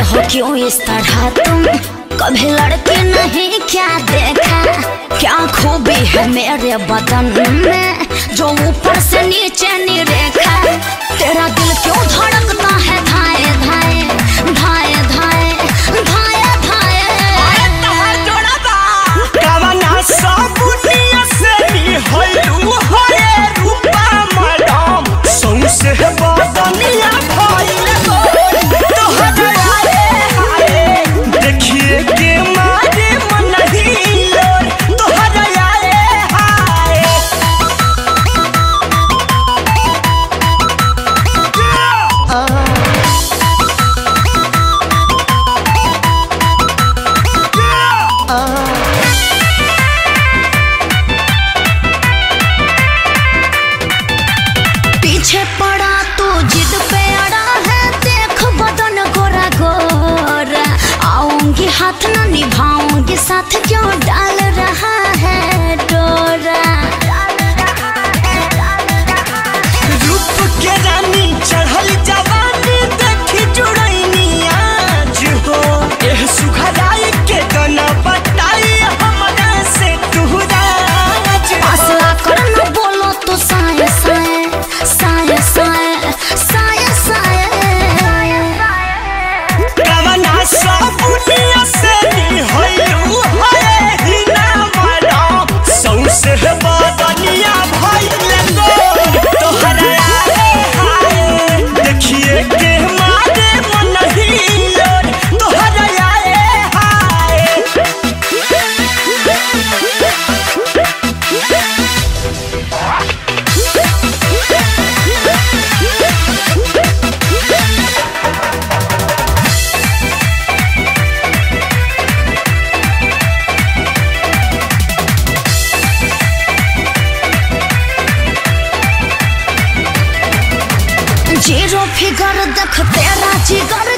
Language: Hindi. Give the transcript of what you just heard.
हो क्यों इस तरह तुम? कभी लड़के नहीं, क्या देखा? क्या खूबी है मेरे बदन में, जो ऊपर से नीचे नहीं रेखा? तेरा दिल क्यों धड़कता है हाथ ना निभाऊँगी साथ क्यों डाल? जो फिगर देख तेरा जिगर